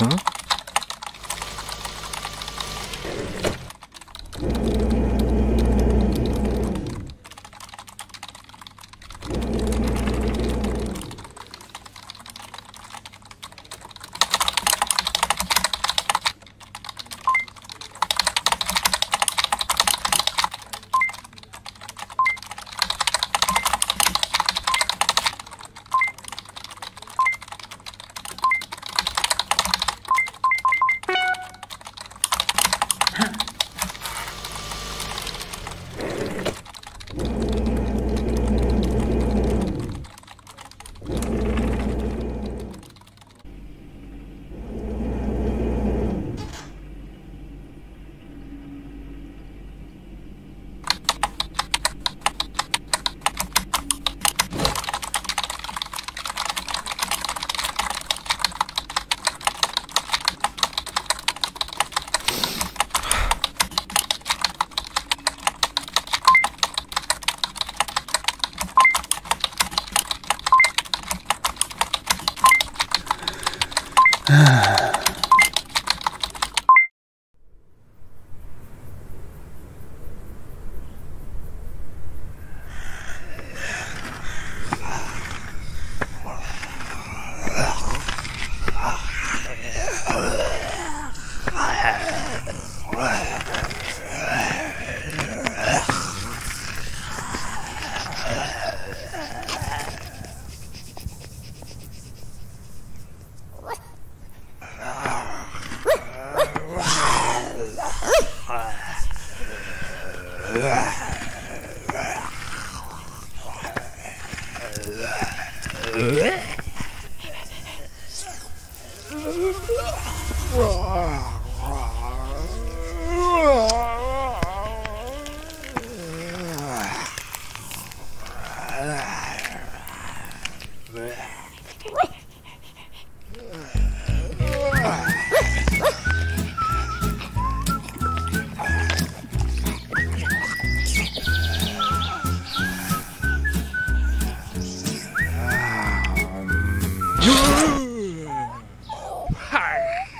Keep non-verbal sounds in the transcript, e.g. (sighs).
嗯？Ah. (sighs) (sighs) Arr!